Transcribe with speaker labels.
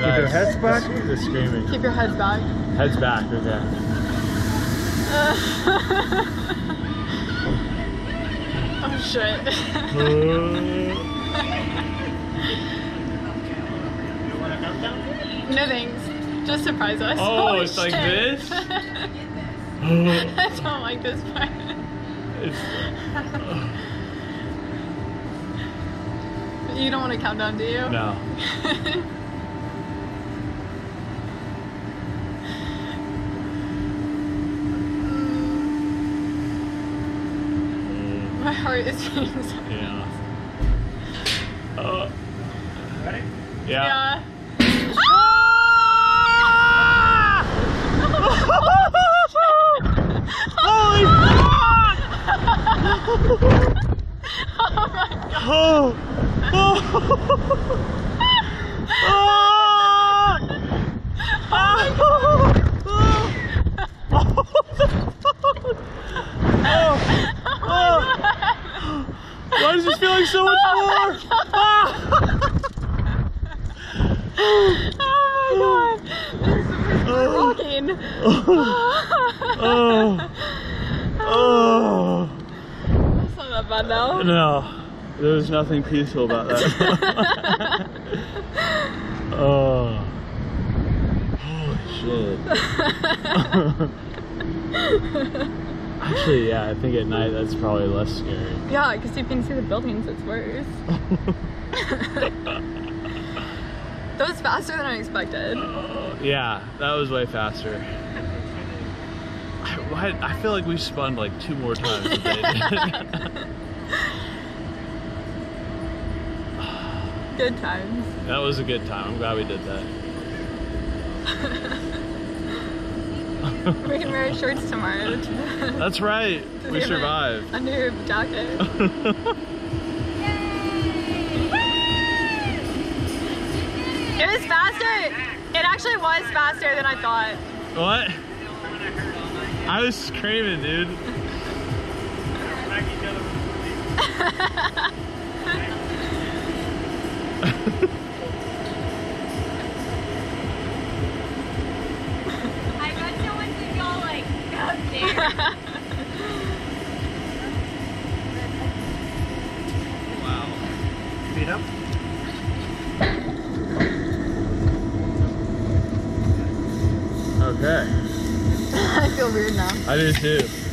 Speaker 1: really nice.
Speaker 2: Keep your heads back.
Speaker 1: The, the screaming.
Speaker 3: Keep your heads back.
Speaker 1: Heads back, okay.
Speaker 3: oh shit. no thanks. Just surprise us.
Speaker 1: Oh,
Speaker 3: Holy
Speaker 1: it's like this?
Speaker 3: I don't like this part.
Speaker 1: It's,
Speaker 3: You don't want to count down, do you?
Speaker 1: no.
Speaker 3: My heart is beating so
Speaker 1: Yeah. Uh, yeah.
Speaker 3: Yeah.
Speaker 1: Holy fuck! Oh! Why does this feel like so much more?
Speaker 3: Oh my god. We're walking.
Speaker 1: Oh. Oh.
Speaker 3: It's oh. not that bad now.
Speaker 1: No, there was nothing peaceful about that. oh. Holy shit. Actually, yeah, I think at night that's probably less scary.
Speaker 3: Yeah, because you can see the buildings, it's worse. that was faster than I expected.
Speaker 1: Yeah, that was way faster. I, why- I feel like we spun like two more times than they did.
Speaker 3: Good times.
Speaker 1: that was a good time. I'm glad we did that.
Speaker 3: We can wear shorts tomorrow.
Speaker 1: That's right. We survived.
Speaker 3: Under your jacket. It was faster. It actually was faster than I thought.
Speaker 1: What? I was screaming, dude.
Speaker 4: I bet someone's gonna go like up there.
Speaker 1: Wow.
Speaker 2: Feet up.
Speaker 1: Okay.
Speaker 3: I feel weird now.
Speaker 1: I do too.